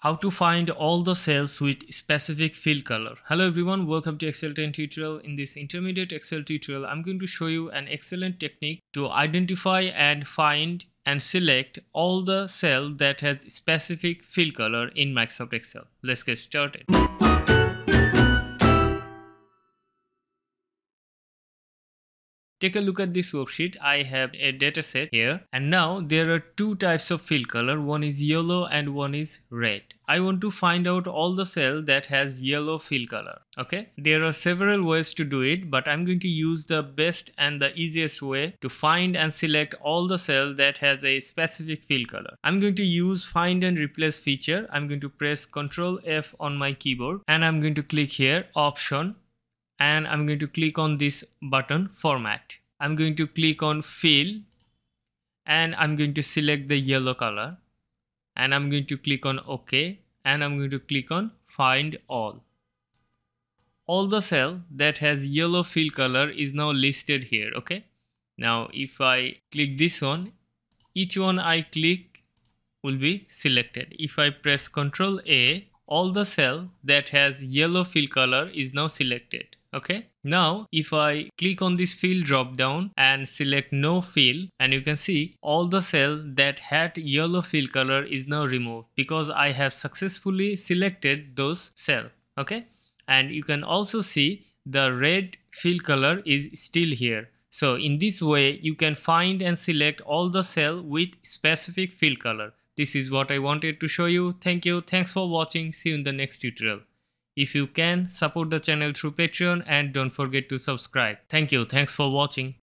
how to find all the cells with specific fill color. Hello everyone, welcome to Excel 10 tutorial. In this intermediate Excel tutorial, I'm going to show you an excellent technique to identify and find and select all the cell that has specific fill color in Microsoft Excel. Let's get started. Take a look at this worksheet. I have a data set here and now there are two types of fill color. One is yellow and one is red. I want to find out all the cell that has yellow fill color. Okay. There are several ways to do it but I'm going to use the best and the easiest way to find and select all the cell that has a specific fill color. I'm going to use find and replace feature. I'm going to press Ctrl F on my keyboard and I'm going to click here option and I'm going to click on this button format. I'm going to click on fill and I'm going to select the yellow color and I'm going to click on OK and I'm going to click on find all. All the cell that has yellow fill color is now listed here okay. Now if I click this one each one I click will be selected. If I press Ctrl A all the cell that has yellow fill color is now selected okay? Now if i click on this fill drop down and select no fill and you can see all the cell that had yellow fill color is now removed because i have successfully selected those cell. Okay? And you can also see the red fill color is still here. So in this way you can find and select all the cell with specific fill color. This is what i wanted to show you. Thank you. Thanks for watching. See you in the next tutorial if you can, support the channel through Patreon and don't forget to subscribe. Thank you. Thanks for watching.